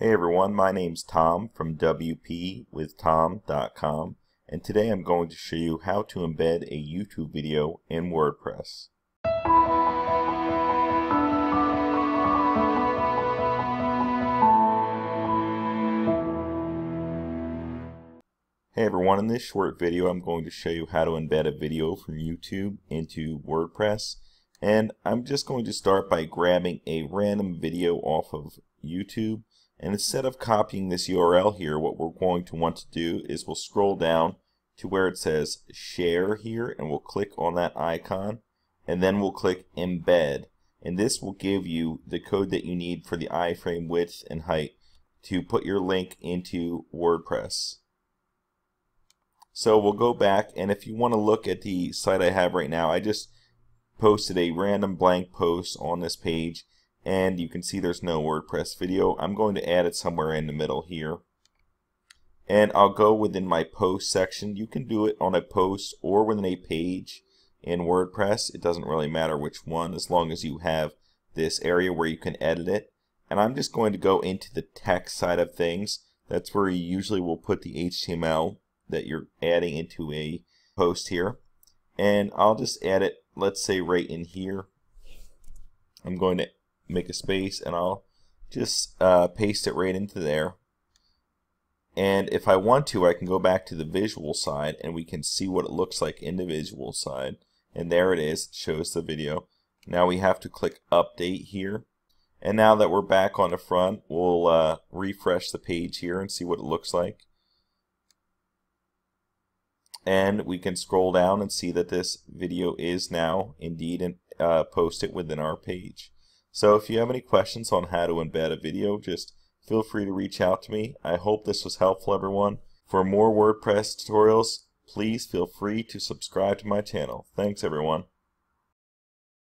Hey everyone, my name's Tom from WPWithTom.com and today I'm going to show you how to embed a YouTube video in WordPress. Hey everyone, in this short video I'm going to show you how to embed a video from YouTube into WordPress and I'm just going to start by grabbing a random video off of YouTube and instead of copying this URL here, what we're going to want to do is we'll scroll down to where it says share here and we'll click on that icon and then we'll click embed and this will give you the code that you need for the iframe width and height to put your link into WordPress. So we'll go back and if you want to look at the site I have right now, I just posted a random blank post on this page and you can see there's no WordPress video. I'm going to add it somewhere in the middle here. And I'll go within my post section. You can do it on a post or within a page in WordPress. It doesn't really matter which one as long as you have this area where you can edit it. And I'm just going to go into the text side of things. That's where you usually will put the HTML that you're adding into a post here. And I'll just add it, let's say right in here. I'm going to make a space and I'll just uh, paste it right into there. And if I want to, I can go back to the visual side and we can see what it looks like in the visual side. And there it is, it shows the video. Now we have to click update here. And now that we're back on the front, we'll uh, refresh the page here and see what it looks like. And we can scroll down and see that this video is now indeed uh, posted within our page. So if you have any questions on how to embed a video, just feel free to reach out to me. I hope this was helpful, everyone. For more WordPress tutorials, please feel free to subscribe to my channel. Thanks, everyone.